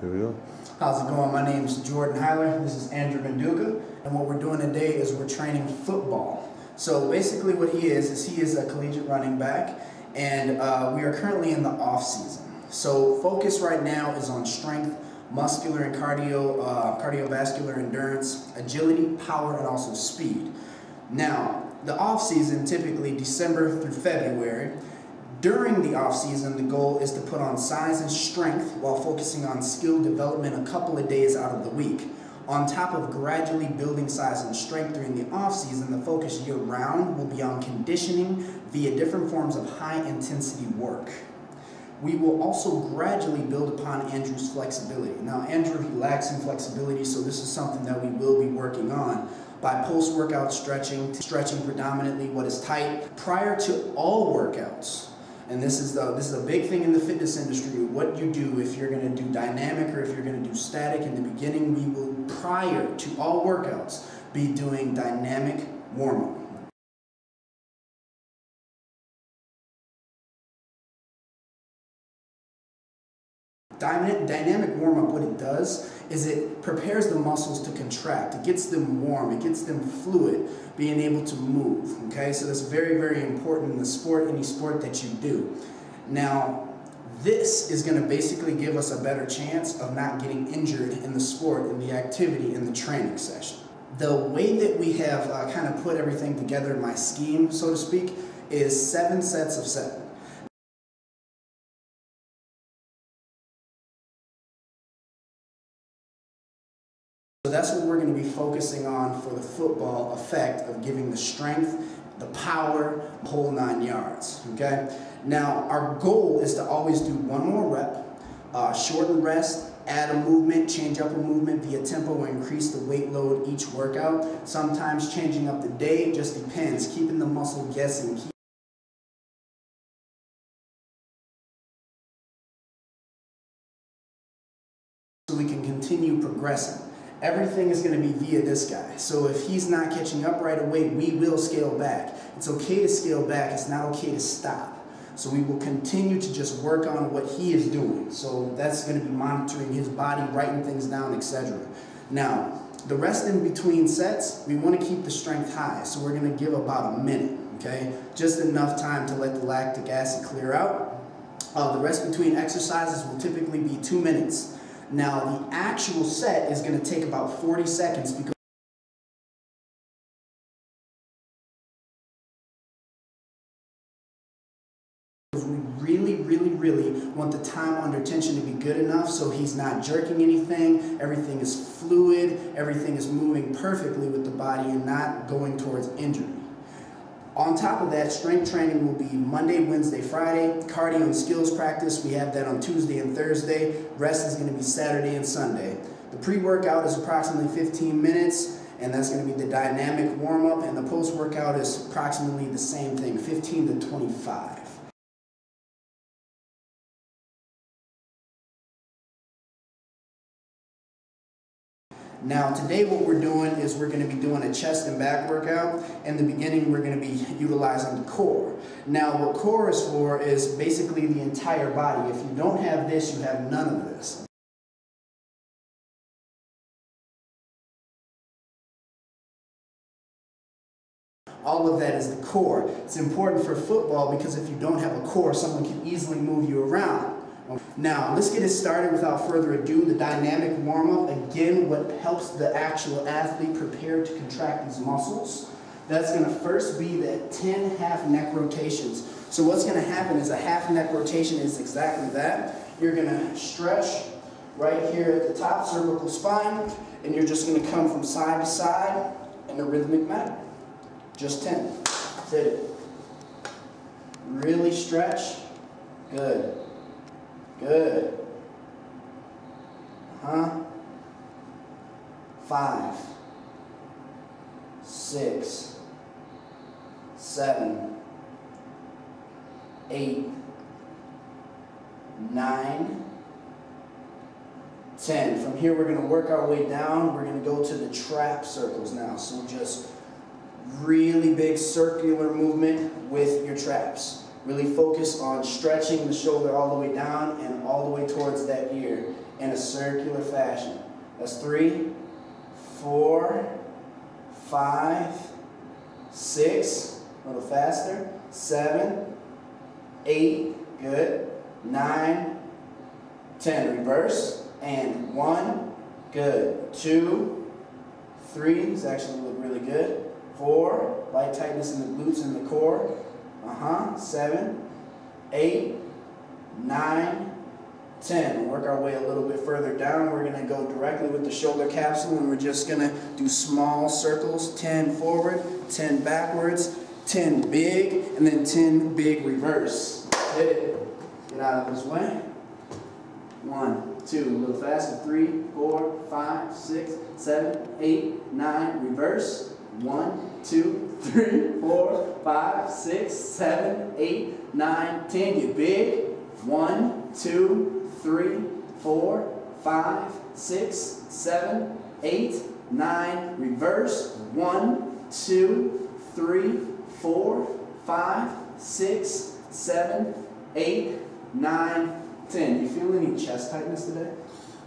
Here we go. How's it going? My name is Jordan Hyler. This is Andrew Menduka. And what we're doing today is we're training football. So basically what he is, is he is a collegiate running back. And uh, we are currently in the off season. So focus right now is on strength, muscular and cardio, uh, cardiovascular endurance, agility, power, and also speed. Now, the off season, typically December through February, during the off season, the goal is to put on size and strength while focusing on skill development a couple of days out of the week. On top of gradually building size and strength during the off season, the focus year round will be on conditioning via different forms of high intensity work. We will also gradually build upon Andrew's flexibility. Now, Andrew he lacks in flexibility, so this is something that we will be working on by post-workout stretching, stretching predominantly what is tight. Prior to all workouts, and this is the this is a big thing in the fitness industry. What you do if you're going to do dynamic or if you're going to do static. In the beginning, we will prior to all workouts be doing dynamic warm up. Dynamic warm up, what it does is it prepares the muscles to contract. It gets them warm, it gets them fluid, being able to move. Okay, so that's very, very important in the sport, any sport that you do. Now, this is going to basically give us a better chance of not getting injured in the sport, in the activity, in the training session. The way that we have uh, kind of put everything together my scheme, so to speak, is seven sets of seven. Focusing on for the football effect of giving the strength, the power, whole nine yards. Okay. Now our goal is to always do one more rep, uh, shorten rest, add a movement, change up a movement via tempo, increase the weight load each workout. Sometimes changing up the day, just depends. Keeping the muscle guessing. Keep so we can continue progressing. Everything is going to be via this guy. So if he's not catching up right away, we will scale back. It's okay to scale back. It's not okay to stop. So we will continue to just work on what he is doing. So that's going to be monitoring his body, writing things down, etc. Now, the rest in between sets, we want to keep the strength high. So we're going to give about a minute, okay? Just enough time to let the lactic acid clear out. Uh, the rest between exercises will typically be two minutes. Now, the actual set is going to take about 40 seconds because we really, really, really want the time under tension to be good enough so he's not jerking anything, everything is fluid, everything is moving perfectly with the body and not going towards injury. On top of that, strength training will be Monday, Wednesday, Friday. Cardio and skills practice, we have that on Tuesday and Thursday. Rest is going to be Saturday and Sunday. The pre-workout is approximately 15 minutes, and that's going to be the dynamic warm-up, and the post-workout is approximately the same thing, 15 to 25. Now today what we're doing is we're going to be doing a chest and back workout. In the beginning we're going to be utilizing the core. Now what core is for is basically the entire body. If you don't have this, you have none of this. All of that is the core. It's important for football because if you don't have a core, someone can easily move you around. Now, let's get it started without further ado. The dynamic warm-up, again, what helps the actual athlete prepare to contract these muscles. That's going to first be the 10 half neck rotations. So what's going to happen is a half neck rotation is exactly that. You're going to stretch right here at the top, cervical spine, and you're just going to come from side to side in a rhythmic manner. Just 10. Hit it. Really stretch. Good. Good. Huh? Five, six, seven, eight, nine, ten. From here, we're going to work our way down. We're going to go to the trap circles now. So just really big circular movement with your traps. Really focus on stretching the shoulder all the way down and all the way towards that ear in a circular fashion. That's three, four, five, six, a little faster, seven, eight, good, nine, ten, reverse, and one, good, two, three, this actually look really good, four, light tightness in the glutes and the core, uh-huh, seven, eight, nine, 10. Work our way a little bit further down. We're going to go directly with the shoulder capsule and we're just going to do small circles. 10 forward, 10 backwards, 10 big, and then 10 big reverse. Hit it. Get out of this way. One, two, a little faster. Three, four, five, six, seven, eight, nine, reverse. One, two, three, four, five, six, seven, eight, nine, ten. Get big. One, two, three, four, five, six, seven, eight, nine. Reverse. One, two, three, four, five, six, seven, eight, nine, ten. You feel any chest tightness today?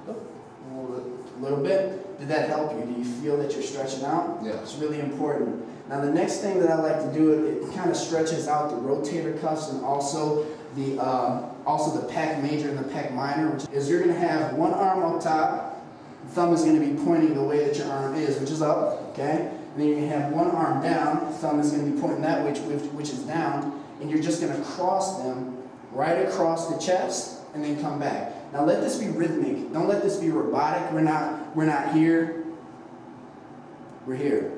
A little bit. Did that help you? Do you feel that you're stretching out? Yeah. It's really important. Now the next thing that I like to do, it, it kind of stretches out the rotator cuffs and also the uh, also the pec major and the pec minor, which is you're going to have one arm up top, the thumb is going to be pointing the way that your arm is, which is up, okay? And then you're going to have one arm down, thumb is going to be pointing that way, which, which is down, and you're just going to cross them right across the chest and then come back. Now let this be rhythmic. Don't let this be robotic. We're not, we're not here. We're here.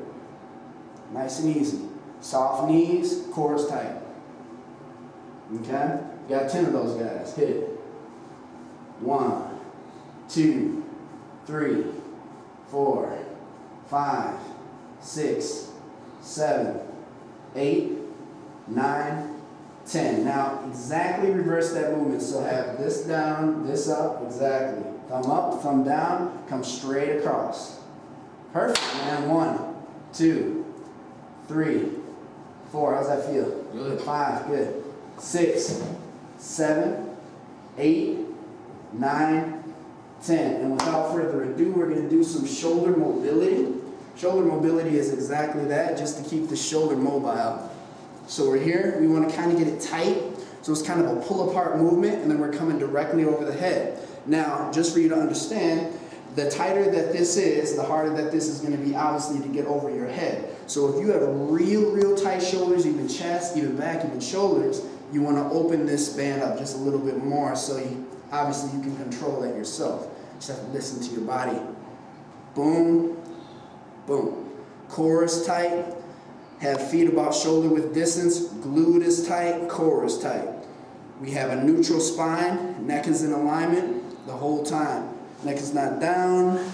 Nice and easy. Soft knees, core is tight. Okay? You got 10 of those guys. Hit it. One, two, three, four, five, six, seven, eight, nine, 10. Now, exactly reverse that movement. So have this down, this up, exactly. Thumb up, thumb down, come straight across. Perfect, man. One, two, three, four. How's that feel? Good. Five, good. Six, seven, eight, nine, ten. And without further ado, we're going to do some shoulder mobility. Shoulder mobility is exactly that, just to keep the shoulder mobile. So we're here, we want to kind of get it tight. So it's kind of a pull apart movement and then we're coming directly over the head. Now, just for you to understand, the tighter that this is, the harder that this is going to be obviously to get over your head. So if you have real, real tight shoulders, even chest, even back, even shoulders, you want to open this band up just a little bit more so you, obviously you can control that yourself. Just have to listen to your body. Boom, boom. Core is tight, have feet about shoulder width distance, glute is tight, core is tight. We have a neutral spine, neck is in alignment the whole time. Neck is not down,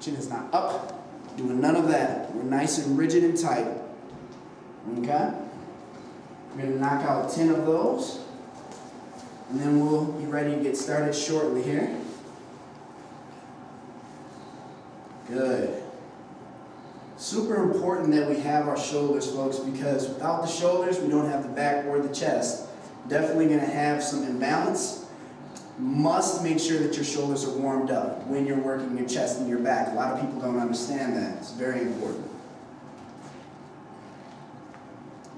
chin is not up, doing none of that. We're nice and rigid and tight. Okay? We're gonna knock out 10 of those, and then we'll be ready to get started shortly here. Good. Super important that we have our shoulders, folks, because without the shoulders, we don't have the back or the chest. Definitely going to have some imbalance. Must make sure that your shoulders are warmed up when you're working your chest and your back. A lot of people don't understand that. It's very important.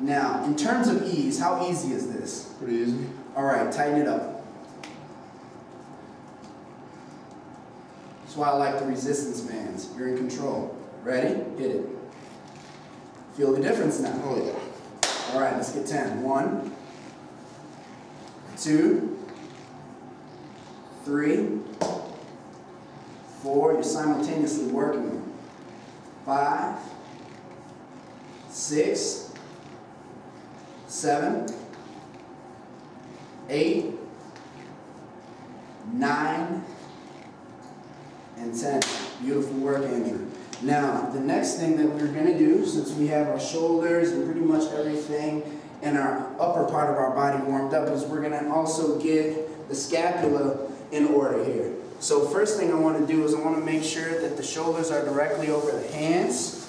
Now, in terms of ease, how easy is this? Pretty easy. All right, tighten it up. That's why I like the resistance bands. You're in control. Ready? Hit it. Feel the difference now. Oh yeah. All right, let's get 10. One, two, three, four. You're simultaneously working them. Five, six, seven, eight, nine, and 10. Beautiful work, Andrew. Now, the next thing that we're going to do, since we have our shoulders and pretty much everything and our upper part of our body warmed up, is we're going to also get the scapula in order here. So first thing I want to do is I want to make sure that the shoulders are directly over the hands.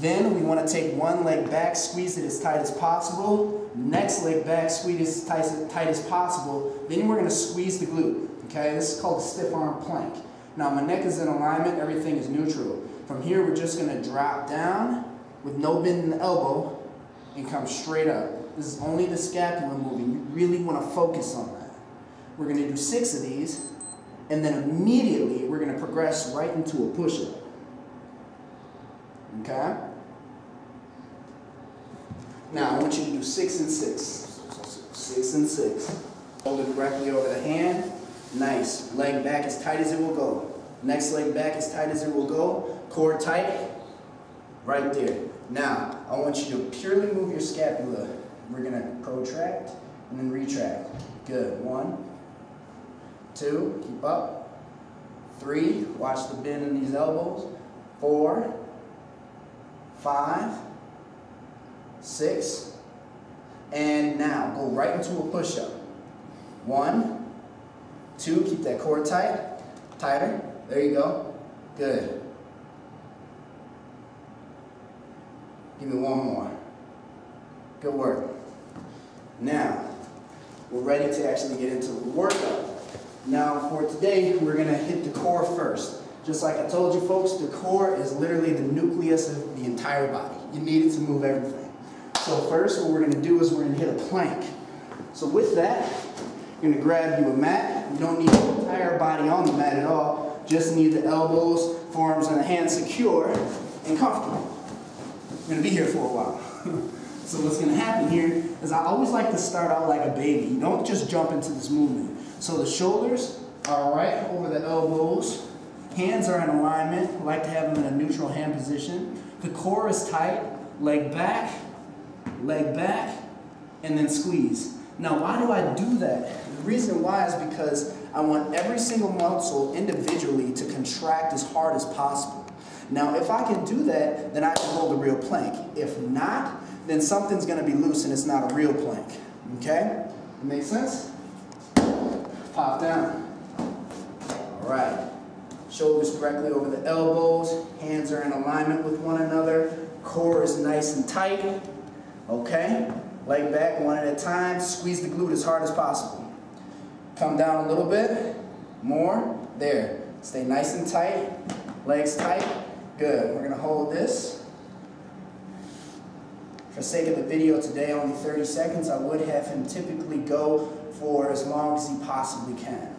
Then we want to take one leg back, squeeze it as tight as possible, next leg back, squeeze as tight, as tight as possible. Then we're gonna squeeze the glute, okay? This is called a stiff arm plank. Now my neck is in alignment, everything is neutral. From here, we're just gonna drop down with no bend in the elbow and come straight up. This is only the scapula moving. You really wanna focus on that. We're gonna do six of these, and then immediately we're gonna progress right into a push-up. Okay? Now, I want you to do six and six. Six and six. Hold it directly over the hand. Nice. Leg back as tight as it will go. Next leg back as tight as it will go. Core tight. Right there. Now, I want you to purely move your scapula. We're to protract and then retract. Good. One, two, keep up. Three, watch the bend in these elbows. Four, five, six, and now go right into a push-up. One, two, keep that core tight, tighter, there you go, good. Give me one more. Good work. Now, we're ready to actually get into the workout. Now, for today, we're gonna hit the core first. Just like I told you folks, the core is literally the nucleus of the entire body. You need it to move everything. So first, what we're gonna do is we're gonna hit a plank. So with that, you're gonna grab you a mat. You don't need the entire body on the mat at all. Just need the elbows, forearms, and the hands secure and comfortable. We're gonna be here for a while. so what's gonna happen here is I always like to start out like a baby. You don't just jump into this movement. So the shoulders are right over the elbows. Hands are in alignment. I like to have them in a neutral hand position. The core is tight. Leg back, leg back, and then squeeze. Now, why do I do that? The reason why is because I want every single muscle individually to contract as hard as possible. Now, if I can do that, then I can hold a real plank. If not, then something's gonna be loose and it's not a real plank. Okay? That makes sense? Pop down. All right. Shoulders directly over the elbows. Hands are in alignment with one another. Core is nice and tight. Okay? Leg back one at a time. Squeeze the glute as hard as possible. Come down a little bit. More. There. Stay nice and tight. Legs tight. Good. We're going to hold this. For sake of the video today, only 30 seconds, I would have him typically go for as long as he possibly can.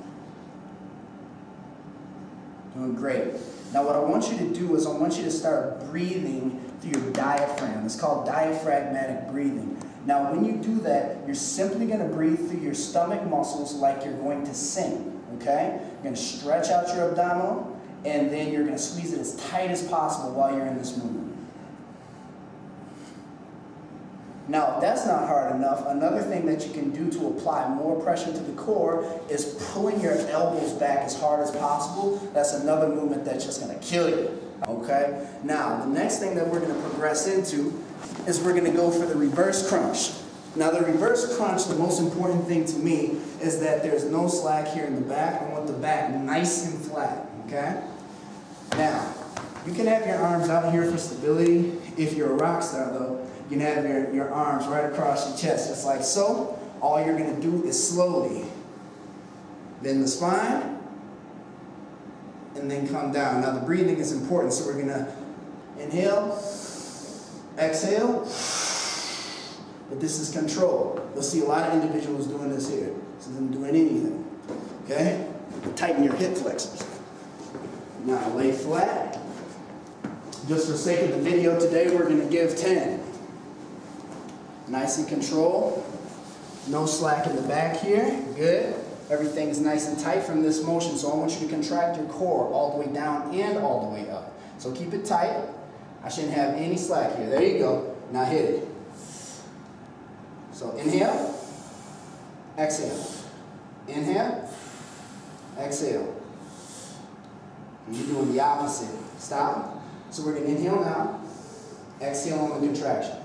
Doing great. Now what I want you to do is I want you to start breathing through your diaphragm. It's called diaphragmatic breathing. Now when you do that, you're simply going to breathe through your stomach muscles like you're going to sing. Okay? You're going to stretch out your abdominal and then you're going to squeeze it as tight as possible while you're in this movement. Now, if that's not hard enough, another thing that you can do to apply more pressure to the core is pulling your elbows back as hard as possible. That's another movement that's just going to kill you. Okay? Now, the next thing that we're going to progress into is we're going to go for the reverse crunch. Now, the reverse crunch, the most important thing to me is that there's no slack here in the back. I want the back nice and flat. Okay? Now, you can have your arms out here for stability. If you're a rock star, though, you can have your, your arms right across your chest, just like so. All you're going to do is slowly bend the spine and then come down. Now, the breathing is important, so we're going to inhale, exhale, but this is control. You'll see a lot of individuals doing this here. This isn't doing anything. Okay? Tighten your hip flexors. Now, lay flat. Just for sake of the video today, we're going to give 10. Nice and control. No slack in the back here. Good. Everything is nice and tight from this motion, so I want you to contract your core all the way down and all the way up. So keep it tight. I shouldn't have any slack here. There you go. Now hit it. So inhale, exhale. Inhale, exhale. And you're doing the opposite. Stop. So we're going to inhale now. Exhale on the contraction.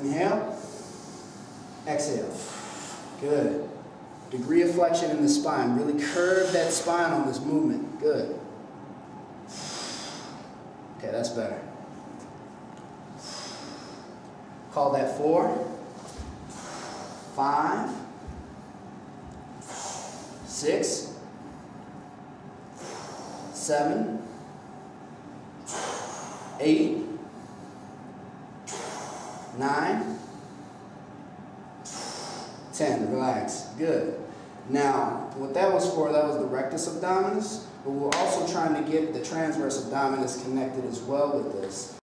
Inhale. Exhale. Good. Degree of flexion in the spine. Really curve that spine on this movement. Good. Okay, that's better. Call that four, five, six, seven, eight, nine, ten. Relax. Good. Now, what that was for, that was the rectus abdominis, but we're also trying to get the transverse abdominis connected as well with this.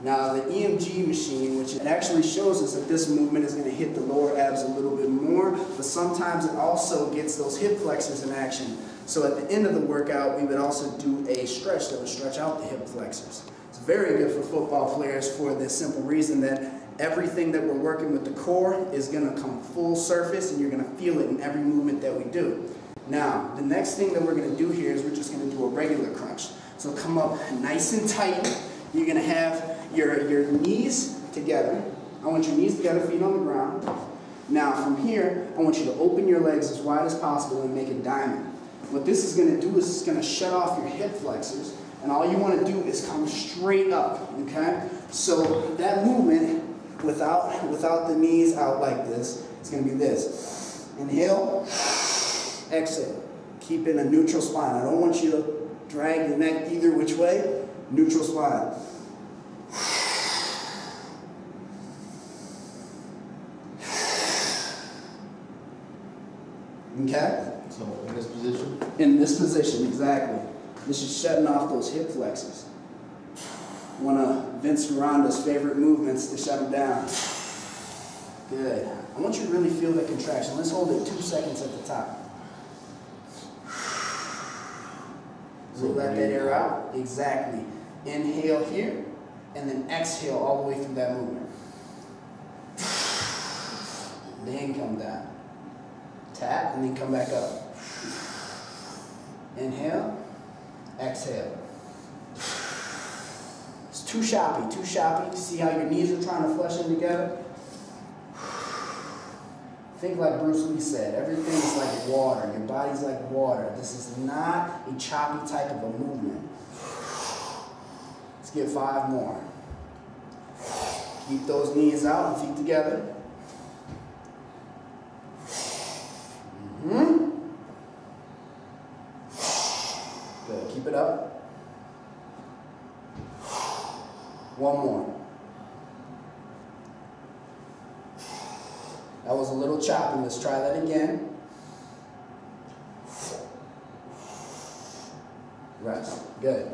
Now the EMG machine, which it actually shows us that this movement is going to hit the lower abs a little bit more, but sometimes it also gets those hip flexors in action. So at the end of the workout, we would also do a stretch that would stretch out the hip flexors. It's very good for football players for the simple reason that everything that we're working with the core is going to come full surface and you're going to feel it in every movement that we do. Now, the next thing that we're going to do here is we're just going to do a regular crunch. So come up nice and tight. You're going to have your, your knees together. I want your knees together, feet on the ground. Now from here, I want you to open your legs as wide as possible and make a diamond. What this is going to do is it's going to shut off your hip flexors, and all you want to do is come straight up, okay? So that movement, without, without the knees out like this, it's going to be this. Inhale, exhale. Keep in a neutral spine. I don't want you to drag your neck either which way. Neutral spine. Okay? So in this position? In this position, exactly. This is shutting off those hip flexors. One of Vince Gironda's favorite movements to shut them down. Good. I want you to really feel that contraction. Let's hold it two seconds at the top. So let that air out. Exactly. Inhale here, and then exhale all the way through that movement. Then come down. Tap, and then come back up. Inhale, exhale. It's too choppy, too choppy. See how your knees are trying to flush in together? Think like Bruce Lee said, everything is like water. Your body's like water. This is not a choppy type of a movement. Let's get five more. Keep those knees out and feet together. Hmm? Good. Keep it up. One more. That was a little choppy. Let's try that again. Rest. Good.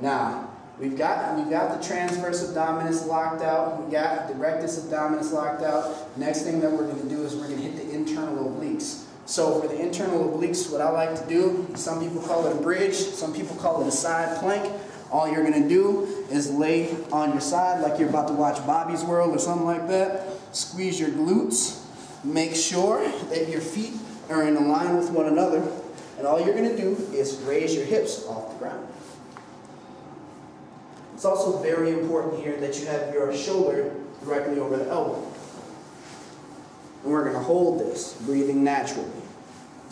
Now, we've got, we've got the transverse abdominis locked out. We've got the rectus abdominis locked out. Next thing that we're going to do is we're going to hit the internal obliques. So for the internal obliques, what I like to do, some people call it a bridge, some people call it a side plank. All you're gonna do is lay on your side like you're about to watch Bobby's World or something like that. Squeeze your glutes. Make sure that your feet are in a line with one another. And all you're gonna do is raise your hips off the ground. It's also very important here that you have your shoulder directly over the elbow. And we're going to hold this, breathing naturally.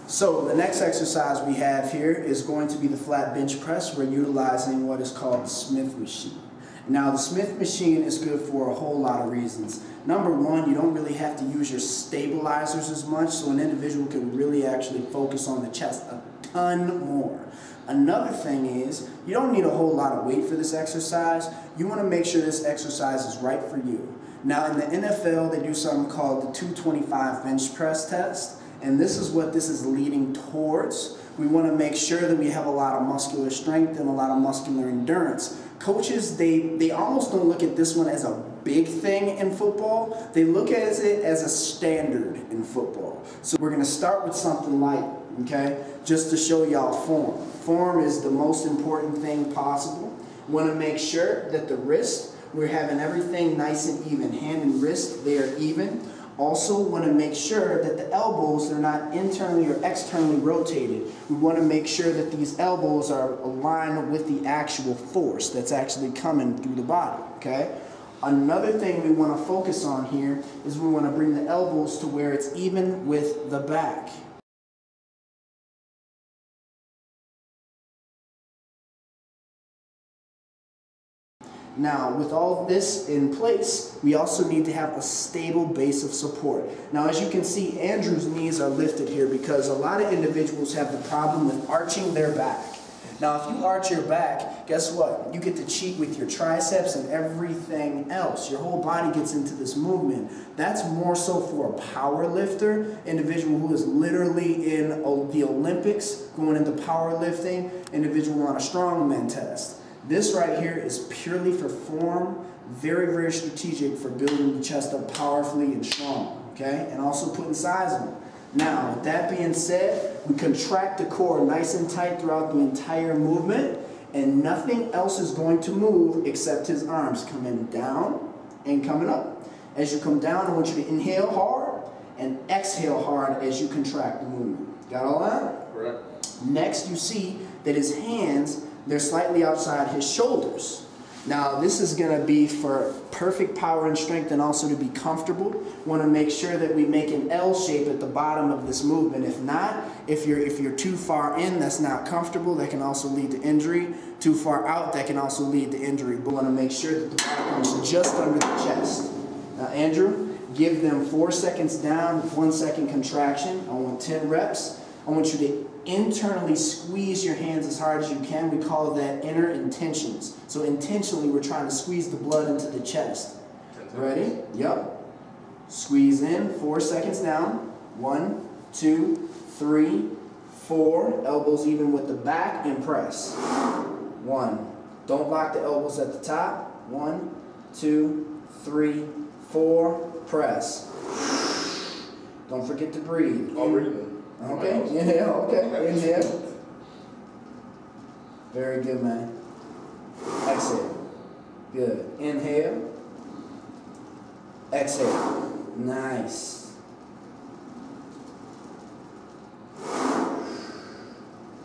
So the next exercise we have here is going to be the flat bench press. We're utilizing what is called the Smith machine. Now the Smith machine is good for a whole lot of reasons. Number one, you don't really have to use your stabilizers as much, so an individual can really actually focus on the chest a ton more. Another thing is, you don't need a whole lot of weight for this exercise. You want to make sure this exercise is right for you. Now in the NFL, they do something called the 225 bench press test, and this is what this is leading towards. We want to make sure that we have a lot of muscular strength and a lot of muscular endurance. Coaches, they, they almost don't look at this one as a big thing in football. They look at it as a standard in football. So we're going to start with something light, okay, just to show y'all form. Form is the most important thing possible. We want to make sure that the wrist we're having everything nice and even. Hand and wrist, they are even. Also want to make sure that the elbows are not internally or externally rotated. We want to make sure that these elbows are aligned with the actual force that's actually coming through the body, okay? Another thing we want to focus on here is we want to bring the elbows to where it's even with the back. Now, with all this in place, we also need to have a stable base of support. Now, as you can see, Andrew's knees are lifted here because a lot of individuals have the problem with arching their back. Now, if you arch your back, guess what? You get to cheat with your triceps and everything else. Your whole body gets into this movement. That's more so for a power lifter, individual who is literally in the Olympics, going into powerlifting, individual on a strongman test. This right here is purely for form, very, very strategic for building the chest up powerfully and strong, okay? And also putting size on it. Now, with that being said, we contract the core nice and tight throughout the entire movement, and nothing else is going to move except his arms coming down and coming up. As you come down, I want you to inhale hard and exhale hard as you contract the movement. Got all that? Correct. Next, you see that his hands they're slightly outside his shoulders. Now, this is going to be for perfect power and strength and also to be comfortable. Want to make sure that we make an L shape at the bottom of this movement. If not, if you're, if you're too far in, that's not comfortable. That can also lead to injury. Too far out, that can also lead to injury. But want to make sure that the body comes just under the chest. Now, Andrew, give them four seconds down, one second contraction. I want 10 reps. I want you to internally squeeze your hands as hard as you can. We call that inner intentions. So intentionally, we're trying to squeeze the blood into the chest. Ready? Yep. Squeeze in, four seconds down. One, two, three, four. Elbows even with the back and press. One. Don't lock the elbows at the top. One, two, three, four. Press. Don't forget to breathe. I'll breathe. Okay, inhale, okay, inhale. Very good, man. Exhale. Good. Inhale. Exhale. Nice.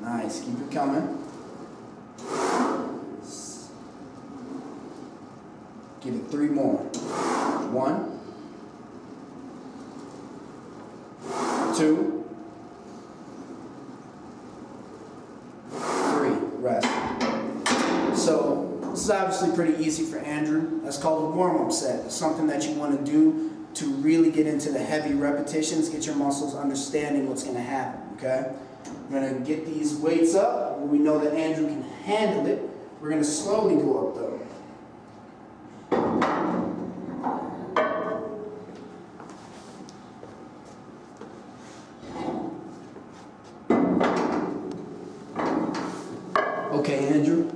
Nice. Keep it coming. Give it three more. One. Two. rest. So this is obviously pretty easy for Andrew. That's called a warm-up set. It's something that you want to do to really get into the heavy repetitions, get your muscles understanding what's going to happen, okay? We're going to get these weights up. We know that Andrew can handle it. We're going to slowly go up though. Okay, Andrew.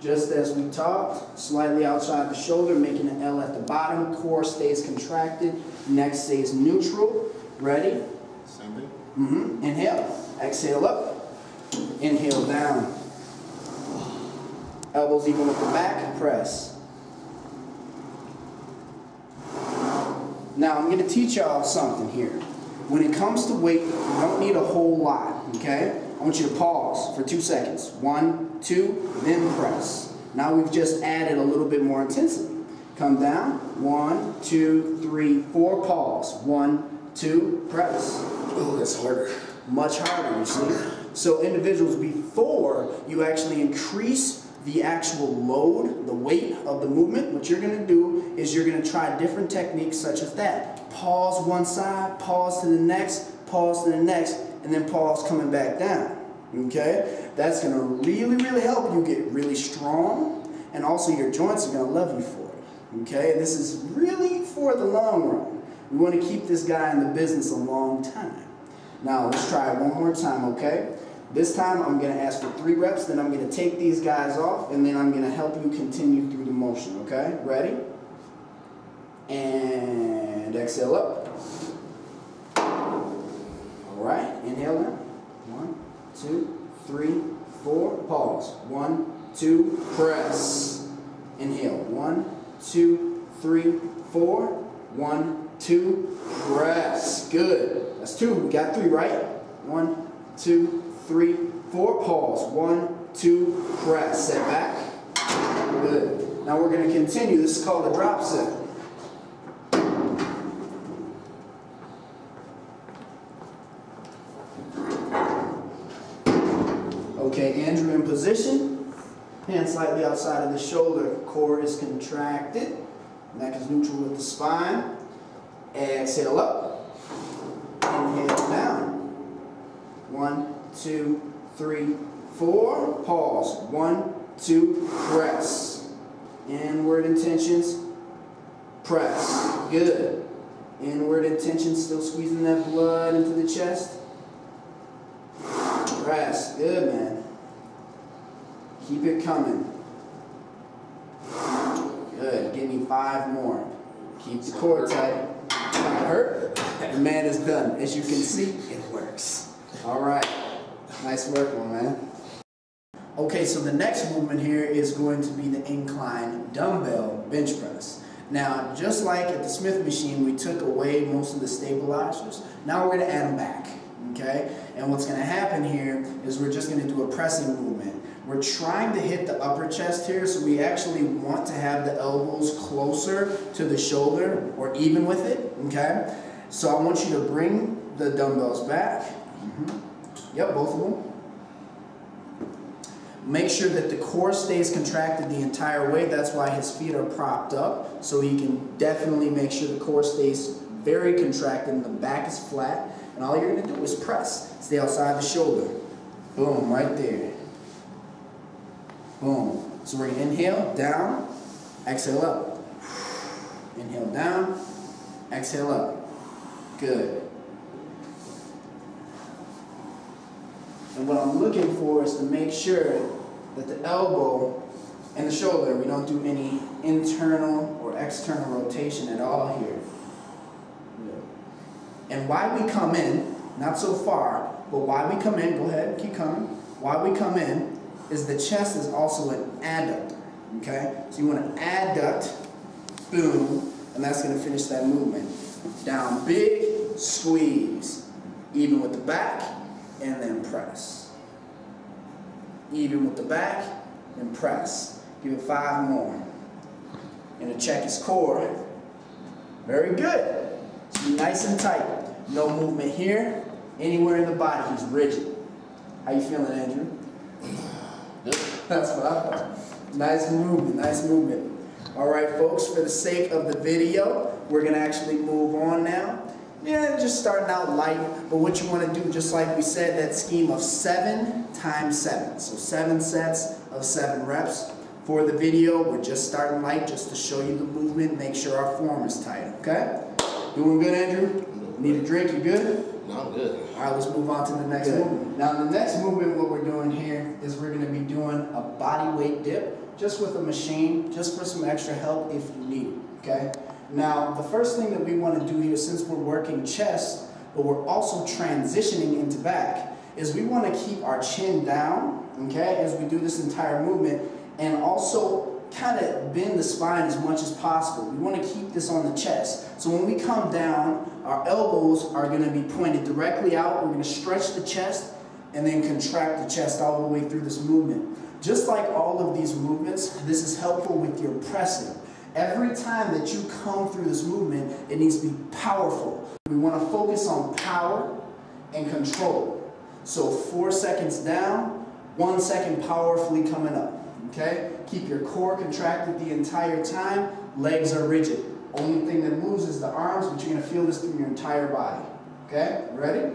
Just as we talked, slightly outside the shoulder, making an L at the bottom. Core stays contracted. Neck stays neutral. Ready? Thing. Mm-hmm. Inhale. Exhale up. Inhale down. Elbows even with the back. Press. Now I'm going to teach y'all something here. When it comes to weight, you don't need a whole lot, okay? I want you to pause for two seconds. One, two, then press. Now we've just added a little bit more intensity. Come down. One, two, three, four. Pause. One, two, press. Oh, that's harder. Much harder, you see. So individuals, before you actually increase the actual load, the weight of the movement, what you're going to do is you're going to try different techniques such as that. Pause one side, pause to the next, pause to the next, and then pause coming back down. Okay? That's going to really, really help you get really strong, and also your joints are going to love you for it. Okay? This is really for the long run. We want to keep this guy in the business a long time. Now, let's try it one more time, okay? This time, I'm going to ask for three reps, then I'm going to take these guys off, and then I'm going to help you continue through the motion, okay? Ready? And exhale up. All right, inhale now. Two, three, four. Pause. One, two, press. Inhale. One, two, three, four. One, two, press. Good. That's two. We got three, right? One, two, three, four. Pause. One, two, press. Set back. Good. Now we're going to continue. This is called a drop set. Okay, Andrew in position. Hand slightly outside of the shoulder. core is contracted. Neck is neutral with the spine. Exhale up. Inhale down. One, two, three, four. Pause. One, two, press. Inward intentions. Press. Good. Inward intention, still squeezing that blood into the chest. Press. Good, man. Keep it coming. Good. Give me five more. Keep the core tight. Not hurt. The man is done. As you can see, it works. All right. Nice work, my man. Okay, so the next movement here is going to be the incline dumbbell bench press. Now, just like at the Smith machine, we took away most of the stabilizers. Now we're going to add them back, okay? And what's going to happen here is we're just going to do a pressing movement. We're trying to hit the upper chest here, so we actually want to have the elbows closer to the shoulder or even with it, okay? So I want you to bring the dumbbells back. Mm -hmm. Yep, both of them. Make sure that the core stays contracted the entire way. That's why his feet are propped up. So he can definitely make sure the core stays very contracted and the back is flat. And all you're going to do is press. Stay outside the shoulder. Boom, right there. Boom. So we're going to inhale, down, exhale up. Inhale down, exhale up. Good. And what I'm looking for is to make sure that the elbow and the shoulder, we don't do any internal or external rotation at all here. And why we come in, not so far, but why we come in, go ahead, keep coming. Why we come in is the chest is also an adductor, okay? So you want to adduct, boom, and that's going to finish that movement. Down big, squeeze, even with the back, and then press even with the back, and press. Give it five more. And to check his core. Very good. So nice and tight. No movement here, anywhere in the body. He's rigid. How you feeling, Andrew? That's what I thought. Nice movement, nice movement. All right, folks, for the sake of the video, we're going to actually move on now. Yeah, just starting out light, but what you want to do, just like we said, that scheme of seven times seven. So seven sets of seven reps. For the video, we're just starting light just to show you the movement, make sure our form is tight, okay? Doing good, Andrew? Need a drink, you good? No, I'm good. All right, let's move on to the next good. movement. Now, the next movement, what we're doing here is we're going to be doing a body weight dip, just with a machine, just for some extra help if you need it, okay? Now, the first thing that we want to do here, since we're working chest, but we're also transitioning into back, is we want to keep our chin down, okay, as we do this entire movement, and also kind of bend the spine as much as possible. We want to keep this on the chest. So when we come down, our elbows are going to be pointed directly out. We're going to stretch the chest and then contract the chest all the way through this movement. Just like all of these movements, this is helpful with your pressing. Every time that you come through this movement, it needs to be powerful. We want to focus on power and control. So four seconds down, one second powerfully coming up. Okay? Keep your core contracted the entire time. Legs are rigid. Only thing that moves is the arms, but you're going to feel this through your entire body. Okay? Ready?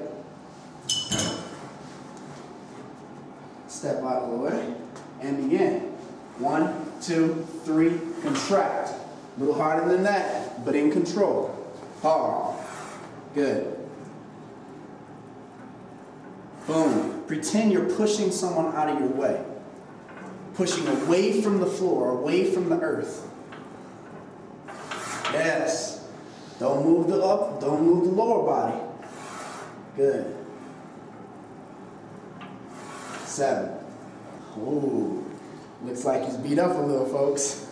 Step out of the way and begin. One, two, three, contract. A little harder than that, but in control. Hard. Good. Boom. Pretend you're pushing someone out of your way. Pushing away from the floor, away from the earth. Yes. Don't move the up, don't move the lower body. Good. Seven. Ooh. Looks like he's beat up a little, folks.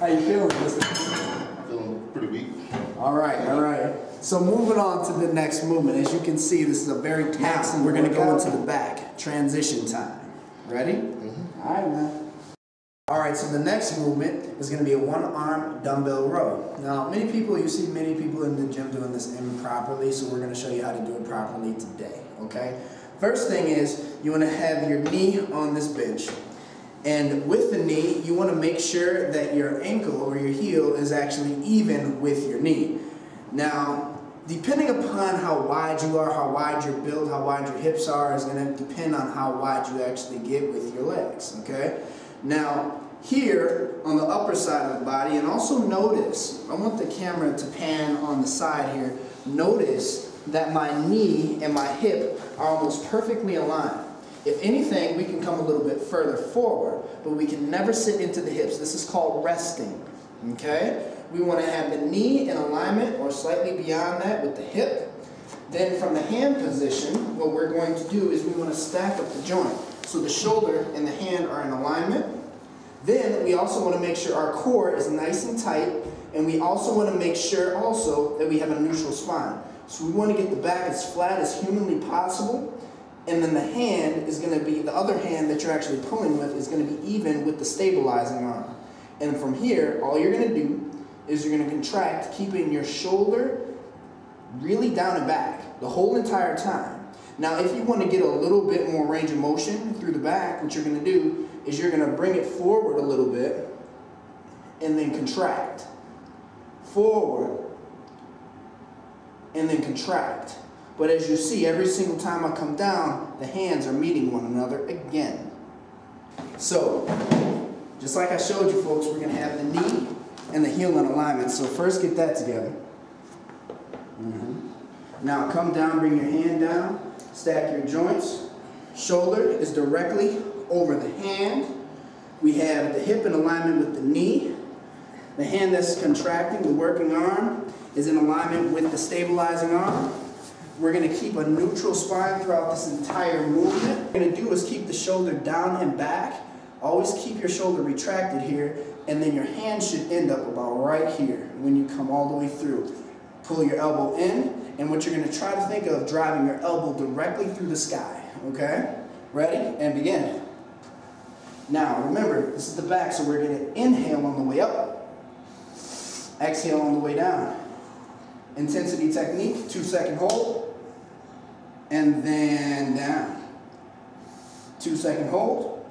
How you feeling, Mister? Feeling pretty weak. All right, all right. So moving on to the next movement. As you can see, this is a very taxing. We're going to go into the back. Transition time. Ready? Mm -hmm. All right, man. All right, so the next movement is going to be a one-arm dumbbell row. Now, many people, you see many people in the gym doing this improperly, so we're going to show you how to do it properly today, okay? First thing is, you want to have your knee on this bench And with the knee, you want to make sure that your ankle or your heel is actually even with your knee. Now, depending upon how wide you are, how wide your build, how wide your hips are, is going to depend on how wide you actually get with your legs, okay? Now, here on the upper side of the body, and also notice, I want the camera to pan on the side here, notice that my knee and my hip are almost perfectly aligned. If anything, we can come a little bit further forward, but we can never sit into the hips. This is called resting, okay? We want to have the knee in alignment or slightly beyond that with the hip. Then from the hand position, what we're going to do is we want to stack up the joint. So the shoulder and the hand are in alignment. Then we also want to make sure our core is nice and tight, and we also want to make sure also that we have a neutral spine. So we want to get the back as flat as humanly possible, and then the hand is going to be, the other hand that you're actually pulling with is going to be even with the stabilizing arm. And from here, all you're going to do is you're going to contract, keeping your shoulder really down and back the whole entire time. Now, if you want to get a little bit more range of motion through the back, what you're going to do is you're going to bring it forward a little bit and then contract. Forward and then contract. But as you see, every single time I come down, the hands are meeting one another again. So, just like I showed you folks, we're going to have the knee and the heel in alignment. So first get that together. Mm -hmm. Now come down, bring your hand down, stack your joints. Shoulder is directly over the hand. We have the hip in alignment with the knee. The hand that's contracting, the working arm, is in alignment with the stabilizing arm. We're going to keep a neutral spine throughout this entire movement. What we're going to do is keep the shoulder down and back. Always keep your shoulder retracted here, and then your hand should end up about right here when you come all the way through. Pull your elbow in, and what you're going to try to think of driving your elbow directly through the sky. Okay? Ready? And begin. Now, remember, this is the back, so we're going to inhale on the way up, exhale on the way down. Intensity technique, two second hold, and then down. Two second hold,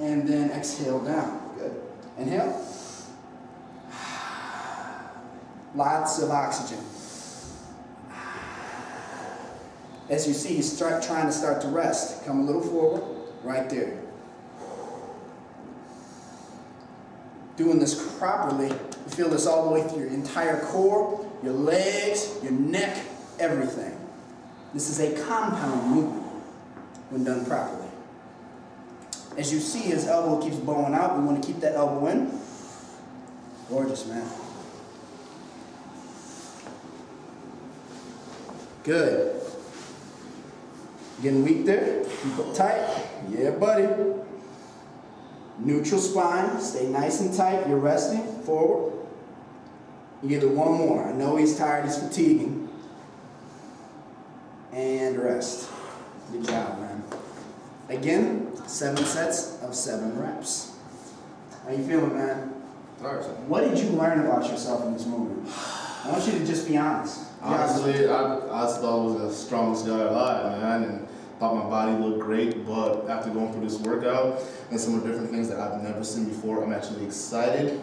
and then exhale down. Good. Inhale. Lots of oxygen. As you see, he's start, trying to start to rest. Come a little forward, right there. Doing this properly, you feel this all the way through your entire core, your legs, your neck, everything. This is a compound movement when done properly. As you see, his elbow keeps bowing out. We want to keep that elbow in. Gorgeous, man. Good. Getting weak there. Keep it tight. Yeah, buddy. Neutral spine. Stay nice and tight. You're resting. Forward. You give it one more. I know he's tired. He's fatiguing. And rest. Good job, man. Again, seven sets of seven reps. How you feeling, man? Alright. What did you learn about yourself in this movement? I want you to just be honest. Be honest. Honestly, I, I thought I was the strongest guy alive, man, and thought my body looked great. But after going through this workout and some of the different things that I've never seen before, I'm actually excited,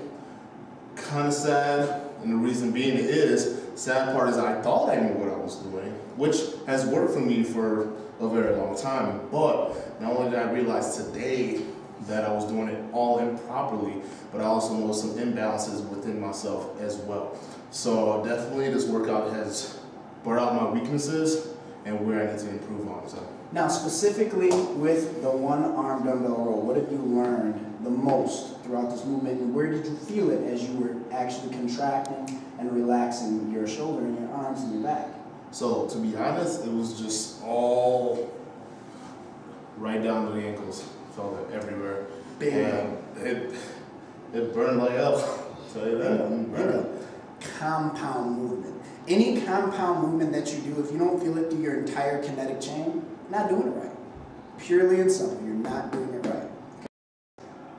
kind of sad, and the reason being is, sad part is I thought I knew what I was doing, which has worked for me for a very long time. But not only did I realize today that I was doing it all improperly, but I also know some imbalances within myself as well. So definitely this workout has brought out my weaknesses and where I need to improve on. So. Now, specifically with the one arm dumbbell row, what have you learned the most throughout this movement, and where did you feel it as you were actually contracting and relaxing your shoulder and your arms and your back? So to be honest, it was just all right down to the ankles. Felt it everywhere. Big. And it it burned like hell. Tell you that. Bingo, It burned. Compound movement. Any compound movement that you do, if you don't feel it through your entire kinetic chain, not doing it right. Purely and simple, you're not doing it right.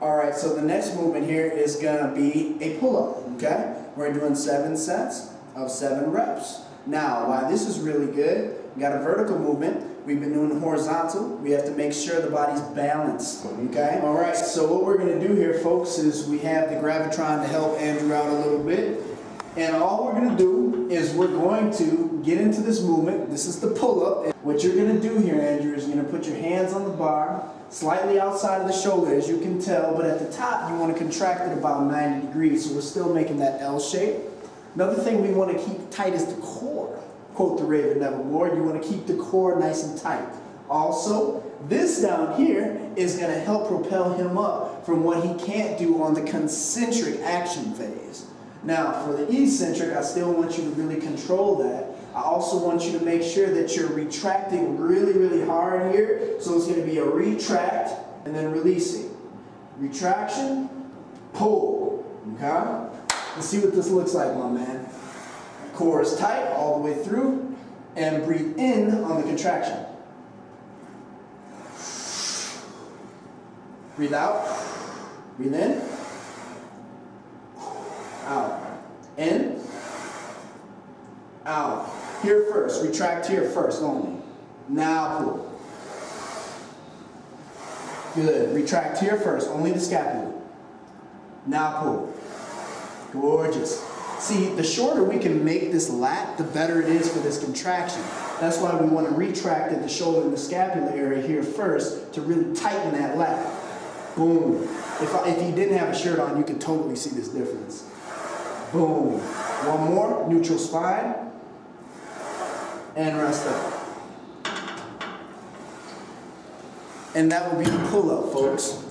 All right, so the next movement here is gonna be a pull-up, okay? We're doing seven sets of seven reps. Now, why this is really good, we got a vertical movement, We've been doing horizontal. We have to make sure the body's balanced. Okay? All right, so what we're going to do here, folks, is we have the Gravitron to help Andrew out a little bit. And all we're going to do is we're going to get into this movement. This is the pull-up. What you're going to do here, Andrew, is you're going to put your hands on the bar, slightly outside of the shoulder, as you can tell. But at the top, you want to contract it about 90 degrees. So we're still making that L shape. Another thing we want to keep tight is the core. Quote the Raven Nevermore, you want to keep the core nice and tight. Also, this down here is going to help propel him up from what he can't do on the concentric action phase. Now, for the eccentric, I still want you to really control that. I also want you to make sure that you're retracting really, really hard here. So it's going to be a retract and then releasing. Retraction, pull. Okay? Let's see what this looks like, my man. Core is tight all the way through. And breathe in on the contraction. Breathe out. Breathe in. Out. In. Out. Here first. Retract here first only. Now pull. Good. Retract here first. Only the scapula. Now pull. Gorgeous. See, the shorter we can make this lat, the better it is for this contraction. That's why we want to retract at the shoulder and the scapular area here first to really tighten that lat. Boom. If, I, if you didn't have a shirt on, you could totally see this difference. Boom. One more, neutral spine. And rest up. And that will be the pull-up, folks.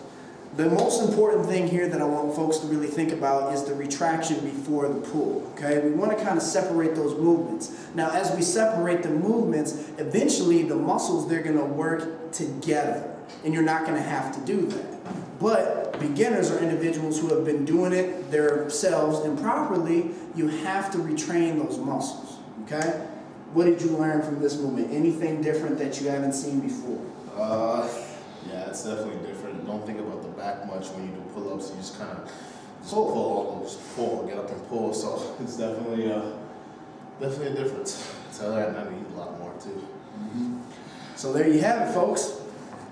The most important thing here that I want folks to really think about is the retraction before the pull, okay? We want to kind of separate those movements. Now, as we separate the movements, eventually the muscles, they're going to work together, and you're not going to have to do that. But beginners are individuals who have been doing it themselves improperly, you have to retrain those muscles, okay? What did you learn from this movement? Anything different that you haven't seen before? Uh, yeah, it's definitely different. Don't think about the back much when you do pull-ups. You just kind of just Pull. pull, just pull, get up and pull. So it's definitely uh, definitely a difference. Tell that and I eat a lot more too. So there you have it, folks.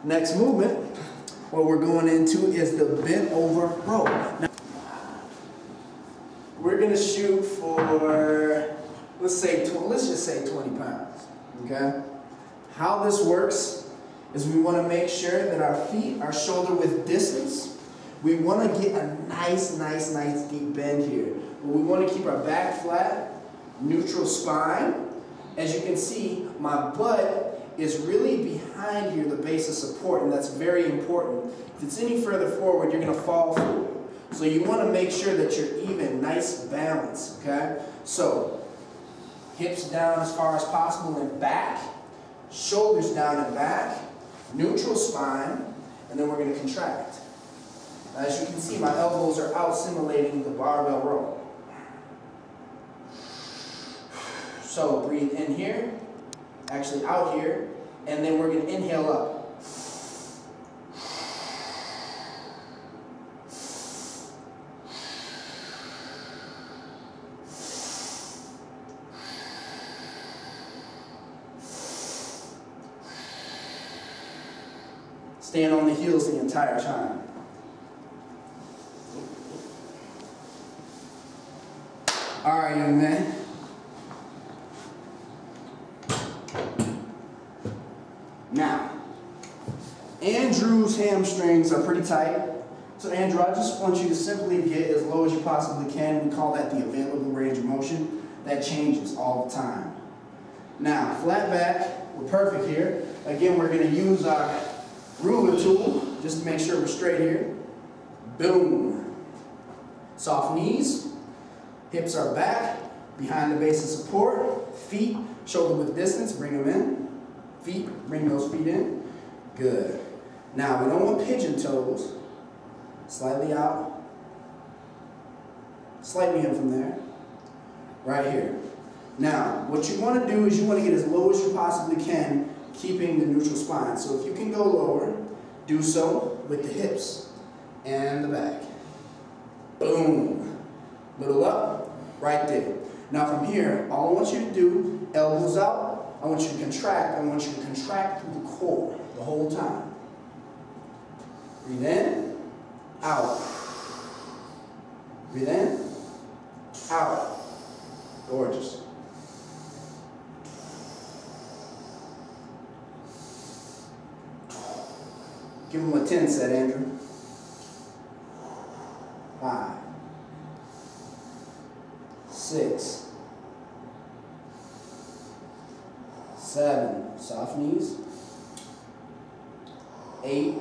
Next movement, what we're going into is the bent over row. Now, we're gonna shoot for, let's say, let's just say 20 pounds. Okay. How this works is we want to make sure that our feet are shoulder width distance. We want to get a nice, nice, nice deep bend here. But we want to keep our back flat, neutral spine. As you can see, my butt is really behind here, the base of support, and that's very important. If it's any further forward, you're going to fall forward. So you want to make sure that you're even, nice balance, okay? So, hips down as far as possible and back, shoulders down and back, neutral spine, and then we're going to contract. As you can see, my elbows are out simulating the barbell row. So breathe in here, actually out here, and then we're going to inhale up. Stand on the heels the entire time. All right, young man. Now, Andrew's hamstrings are pretty tight. So Andrew, I just want you to simply get as low as you possibly can. We call that the available range of motion. That changes all the time. Now, flat back, we're perfect here. Again, we're gonna use our ruler tool just to make sure we're straight here. Boom. Soft knees, hips are back, behind the base of support, feet, shoulder width distance, bring them in. Feet, bring those feet in. Good. Now, we don't want pigeon toes. Slightly out. Slightly in from there. Right here. Now, what you want to do is you want to get as low as you possibly can, keeping the neutral spine. So if you can go lower, do so with the hips and the back. Boom. Little up, right there. Now from here, all I want you to do, elbows out, I want you to contract. I want you to contract through the core the whole time. Breathe in, out. Breathe in, out. Gorgeous. Give him a 10 set, Andrew. Five. Six. Seven. Soft knees. Eight.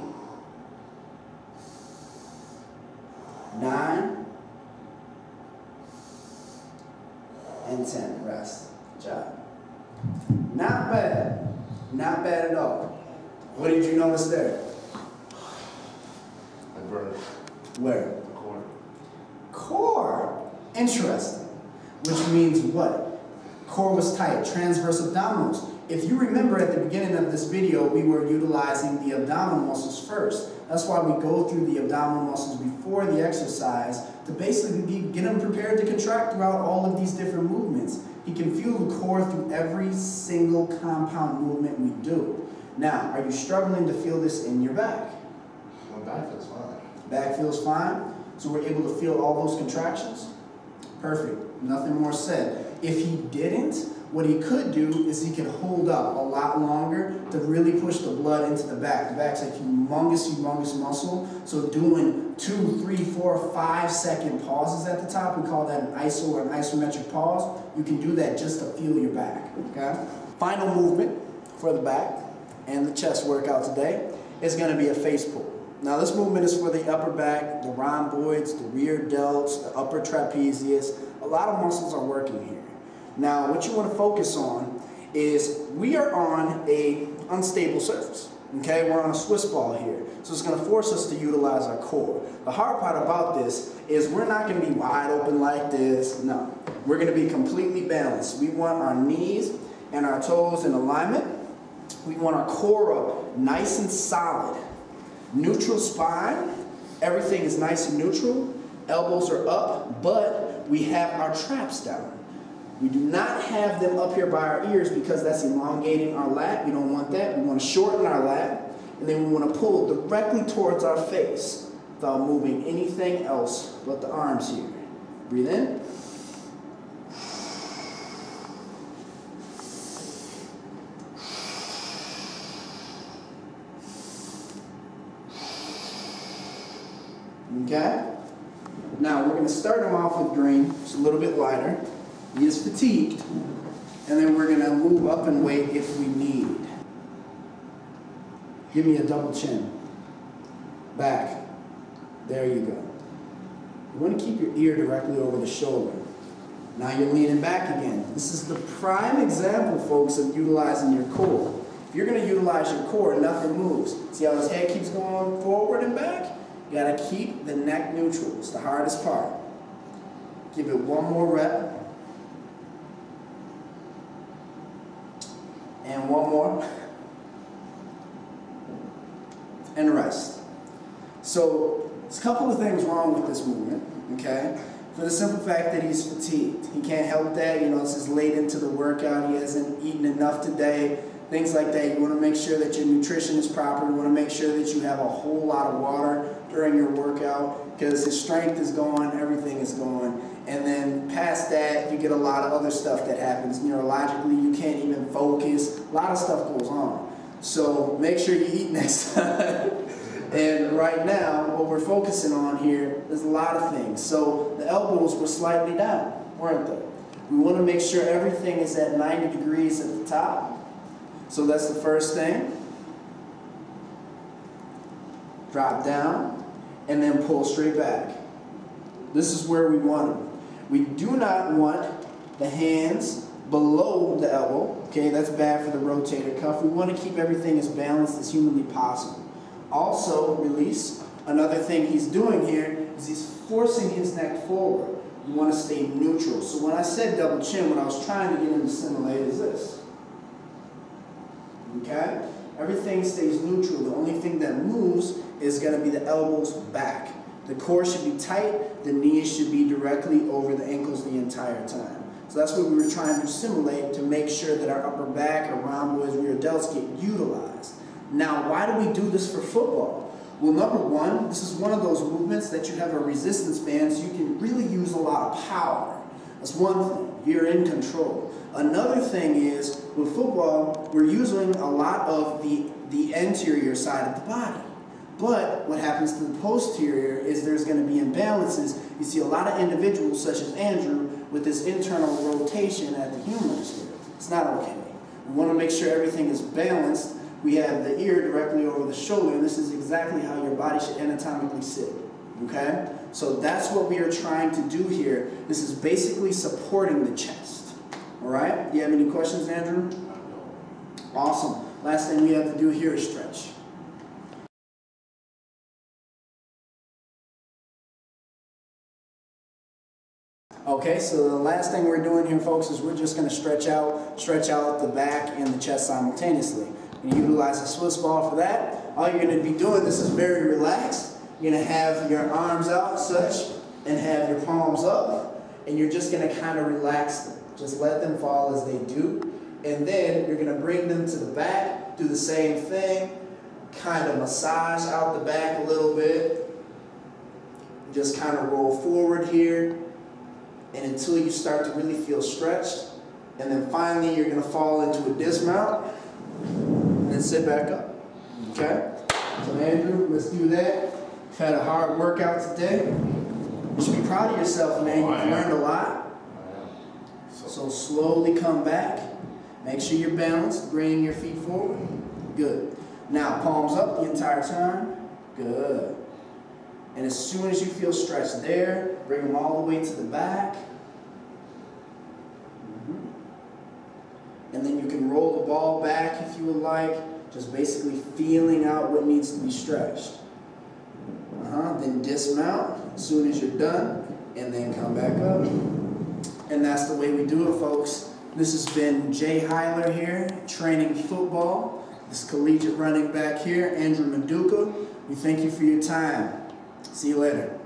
Nine. And ten. Rest. Good job. Not bad. Not bad at all. What did you notice there? I burned Where? the core. Core. Interesting. Which means what? Core was tight. Transverse abdominals. If you remember at the beginning of this video, we were utilizing the abdominal muscles first. That's why we go through the abdominal muscles before the exercise to basically be, get them prepared to contract throughout all of these different movements. He can feel the core through every single compound movement we do. Now, are you struggling to feel this in your back? My back feels fine. Back feels fine, so we're able to feel all those contractions. Perfect, nothing more said. If he didn't, what he could do is he could hold up a lot longer to really push the blood into the back. The back's a humongous, humongous muscle. So doing two, three, four, five second pauses at the top, we call that an iso or an isometric pause. You can do that just to feel your back, okay? Final movement for the back and the chest workout today is gonna be a face pull. Now this movement is for the upper back, the rhomboids, the rear delts, the upper trapezius. A lot of muscles are working here. Now what you want to focus on is we are on a unstable surface. Okay, we're on a Swiss ball here. So it's going to force us to utilize our core. The hard part about this is we're not going to be wide open like this. No, we're going to be completely balanced. We want our knees and our toes in alignment. We want our core up nice and solid. Neutral spine, everything is nice and neutral. Elbows are up, but we have our traps down. We do not have them up here by our ears because that's elongating our lat. We don't want that. We want to shorten our lat. and then we want to pull directly towards our face without moving anything else but the arms here. Breathe in. Okay? Now we're going to start them off with green, just a little bit lighter. He is fatigued. And then we're going to move up and weight if we need. Give me a double chin. Back. There you go. You want to keep your ear directly over the shoulder. Now you're leaning back again. This is the prime example, folks, of utilizing your core. If you're going to utilize your core, nothing moves. See how his head keeps going forward and back? You got to keep the neck neutral. It's the hardest part. Give it one more rep. And one more. And rest. So, there's a couple of things wrong with this movement, okay? For the simple fact that he's fatigued. He can't help that. You know, this is late into the workout. He hasn't eaten enough today. Things like that. You want to make sure that your nutrition is proper. You want to make sure that you have a whole lot of water during your workout because his strength is gone, everything is gone. And then past that, you get a lot of other stuff that happens. Neurologically, you can't even focus. A lot of stuff goes on. So make sure you eat next time. and right now, what we're focusing on here is a lot of things. So the elbows were slightly down, weren't they? We want to make sure everything is at 90 degrees at the top. So that's the first thing. Drop down and then pull straight back. This is where we want them. We do not want the hands below the elbow. Okay, that's bad for the rotator cuff. We want to keep everything as balanced as humanly possible. Also, release. Another thing he's doing here is he's forcing his neck forward. You want to stay neutral. So when I said double chin, what I was trying to get him to simulate is this. Okay? Everything stays neutral. The only thing that moves is going to be the elbows back. The core should be tight. The knees should be directly over the ankles the entire time. So that's what we were trying to simulate to make sure that our upper back, our rhomboids, rear delts get utilized. Now, why do we do this for football? Well, number one, this is one of those movements that you have a resistance band, so you can really use a lot of power. That's one thing. You're in control. Another thing is, with football, we're using a lot of the, the anterior side of the body. But what happens to the posterior is there's going to be imbalances. You see a lot of individuals, such as Andrew, with this internal rotation at the humerus here. It's not okay. We want to make sure everything is balanced. We have the ear directly over the shoulder, and this is exactly how your body should anatomically sit. Okay? So that's what we are trying to do here. This is basically supporting the chest. All right? Do you have any questions, Andrew? Awesome. Last thing we have to do here is stretch. Okay, so the last thing we're doing here, folks, is we're just going to stretch out, stretch out the back and the chest simultaneously. You utilize a Swiss ball for that. All you're going to be doing, this is very relaxed. You're going to have your arms out such and have your palms up, and you're just going to kind of relax them. Just let them fall as they do. And then you're going to bring them to the back, do the same thing, kind of massage out the back a little bit. Just kind of roll forward here and until you start to really feel stretched. And then finally, you're going to fall into a dismount and then sit back up. Okay? So, Andrew, let's do that. You've had a hard workout today. You should be proud of yourself, man. You've learned a lot. So, slowly come back. Make sure you're balanced. Bring your feet forward. Good. Now, palms up the entire time. Good. And as soon as you feel stretched there, bring them all the way to the back. And then you can roll the ball back if you would like, just basically feeling out what needs to be stretched. Uh-huh. Then dismount as soon as you're done, and then come back up. And that's the way we do it, folks. This has been Jai Hyler here, training football. This collegiate running back here, Andrew Maduka. We thank you for your time. See you later.